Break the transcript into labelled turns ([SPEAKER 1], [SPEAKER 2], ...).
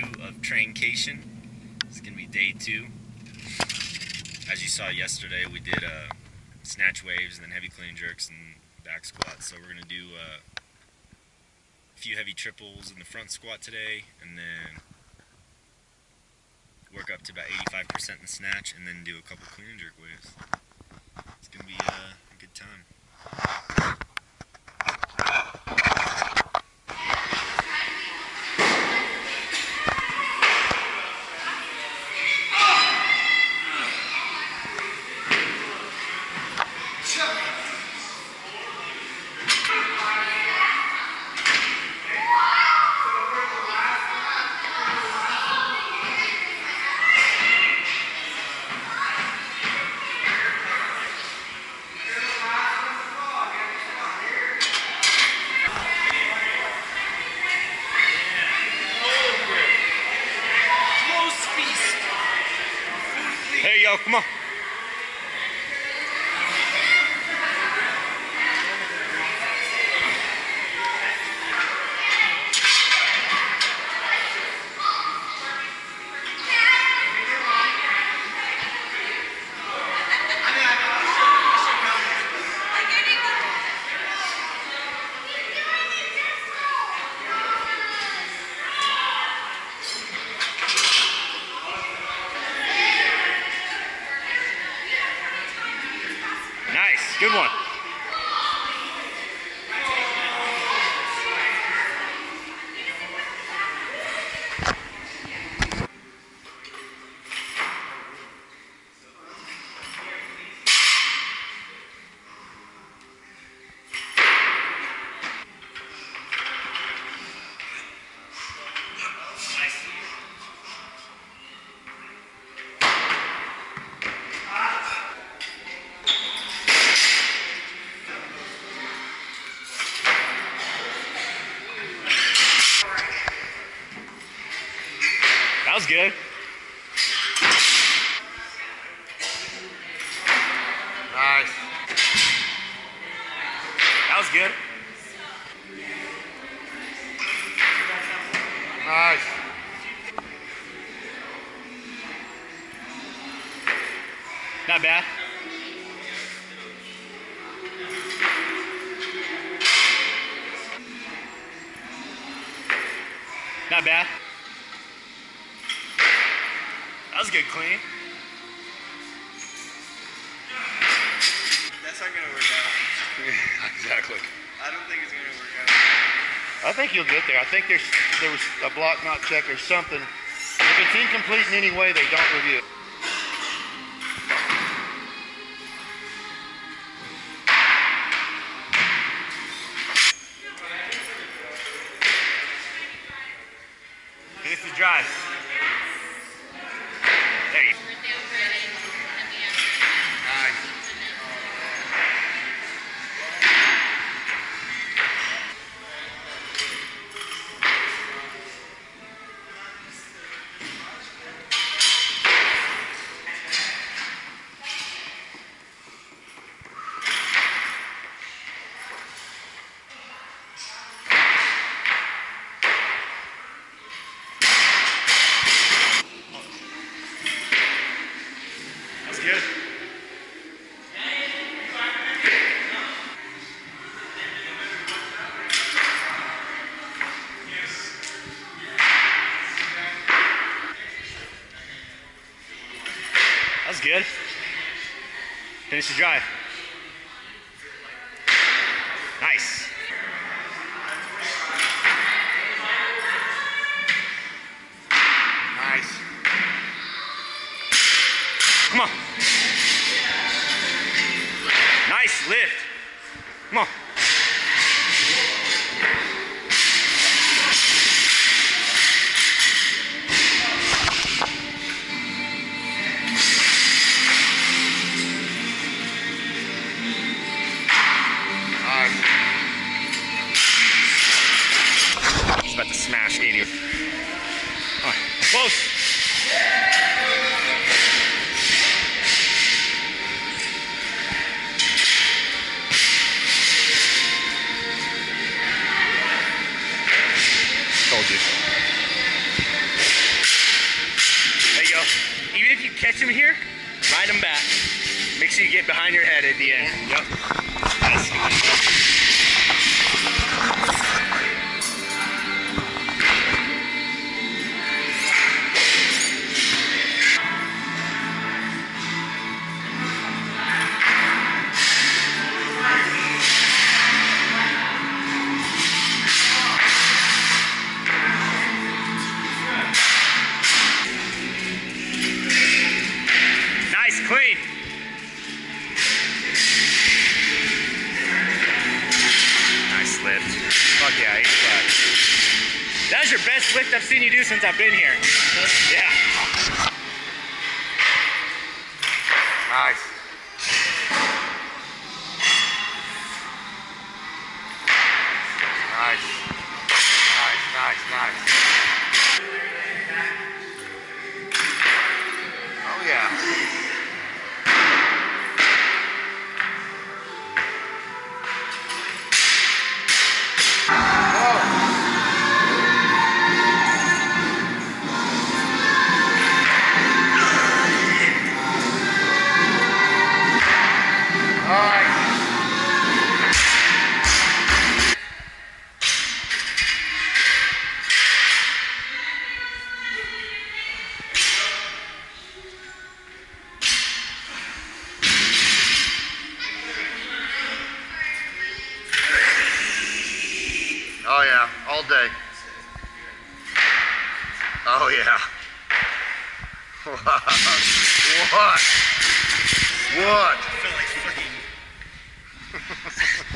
[SPEAKER 1] traincation. It's gonna be day two. As you saw yesterday, we did uh, snatch waves and then heavy clean jerks and back squats. So we're gonna do uh, a few heavy triples in the front squat today, and then work up to about 85% in the snatch, and then do a couple clean and jerk waves. It's gonna be uh, a good time. إياكم good one. Was good.
[SPEAKER 2] Nice.
[SPEAKER 1] That was good.
[SPEAKER 2] Nice.
[SPEAKER 1] Not bad. Not bad. That was good clean.
[SPEAKER 3] That's not gonna work out.
[SPEAKER 2] exactly.
[SPEAKER 3] I don't think it's gonna work out.
[SPEAKER 2] I think you'll get there. I think there's there was a block not check or something. If it's incomplete in any way, they don't review it.
[SPEAKER 1] Finish the drive. There you
[SPEAKER 2] Nice.
[SPEAKER 1] That's good. That's good. Finish the drive. Nice.
[SPEAKER 2] Nice.
[SPEAKER 1] Come on. Nice lift. Come on. He's about to smash 80. All right. Close. told you. There you go. Even if you catch him here, ride him back. Make sure you get behind your head at the end. Yep. Lift I've seen you do since I've been here. Yeah.
[SPEAKER 2] Nice. Nice. Nice, nice, nice. all day. Oh, yeah. what? What? What?